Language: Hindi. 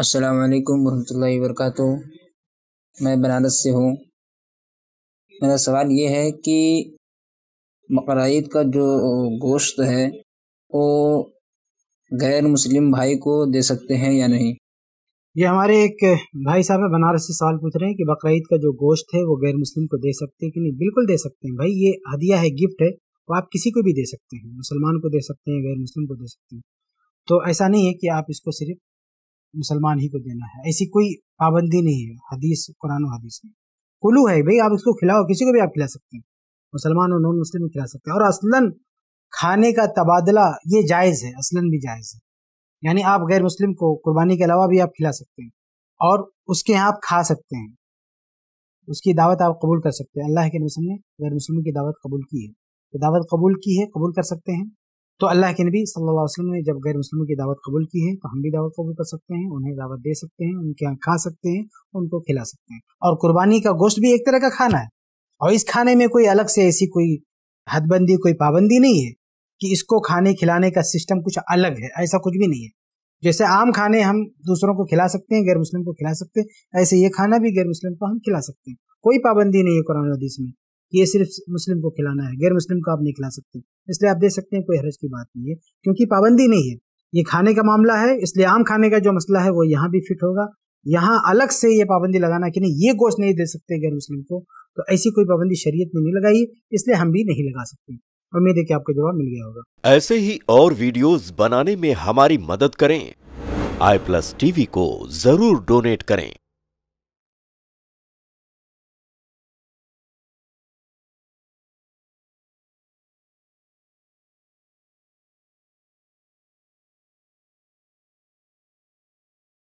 अस्सलाम वालेकुम वरहमतुल्लाहि वबरकातुहू मैं बनारस से हूँ। मेरा सवाल ये है कि बकरा ईद का जो गोश्त है, वो गैर मुस्लिम भाई को दे सकते हैं या नहीं? ये हमारे एक भाई साहब है, बनारस से सवाल पूछ रहे हैं कि बकरा ईद का जो गोश्त है, वो गैर मुस्लिम को दे सकते हैं कि नहीं? बिल्कुल दे सकते हैं। भाई, ये हदिया है, गिफ्ट है, वो आप किसी को भी दे सकते हैं। मुसलमान को दे सकते हैं, गैर मुस्लिम को दे सकते हैं। तो ऐसा नहीं है कि आप इसको सिर्फ़ मुसलमान ही को देना है। ऐसी कोई पाबंदी नहीं है। हदीस, कुरान हदीस में। कुलू है भाई, आप इसको खिलाओ, किसी को भी आप खिला सकते हैं। मुसलमान और नॉन मुस्लिम खिला सकते हैं। और असलन खाने का तबादला ये जायज़ है, असलन भी जायज़ है। यानी आप गैर मुस्लिम को कुर्बानी के अलावा भी आप खिला सकते हैं। और उसके यहाँ आप खा सकते हैं। उसकी दावत आप कबूल कर सकते हैं। अल्लाह के नबी ने गैर मुस्लिम की दावत कबूल की है। तो दावत कबूल की है, कबूल कर सकते हैं। तो अल्लाह के नबी सल्लल्लाहु अलैहि वसल्लम ने जब गैर मुस्लिमों की दावत कबूल की है तो हम भी दावत कबूल कर सकते हैं, उन्हें दावत दे सकते हैं, उनके यहाँ खा सकते हैं, उनको खिला सकते हैं। और कुर्बानी का गोश्त भी एक तरह का खाना है। और इस खाने में कोई अलग से ऐसी कोई हदबंदी, कोई पाबंदी नहीं है कि इसको खाने, खिलाने का सिस्टम कुछ अलग है, ऐसा कुछ भी नहीं है। जैसे आम खाने हम दूसरों को खिला सकते हैं, गैर मुस्लिम को खिला सकते हैं, ऐसे ये खाना भी गैर मुस्लिम को हम खिला सकते हैं। कोई पाबंदी नहीं है कुरान हदीस में। कि ये सिर्फ़ मुस्लिम को खिलाना है गैर मुस्लिम को आप नहीं खिला सकते। इसलिए आप दे सकते हैं कोई हरज की बात नहीं है, क्योंकि पाबंदी नहीं है। ये खाने का मामला है, इसलिए आम खाने का जो मसला है वो यहाँ भी फिट होगा। यहाँ अलग से ये पाबंदी लगाना कि नहीं, ये गोश्त नहीं दे सकते गैर मुस्लिम को तो ऐसी कोई पाबंदी शरीयत ने नहीं लगाई, इसलिए हम भी नहीं लगा सकते। उम्मीद है कि आपको जवाब मिल गया होगा। ऐसे ही और वीडियोस बनाने में हमारी मदद करें। आई प्लस टीवी को ज़रूर डोनेट करें।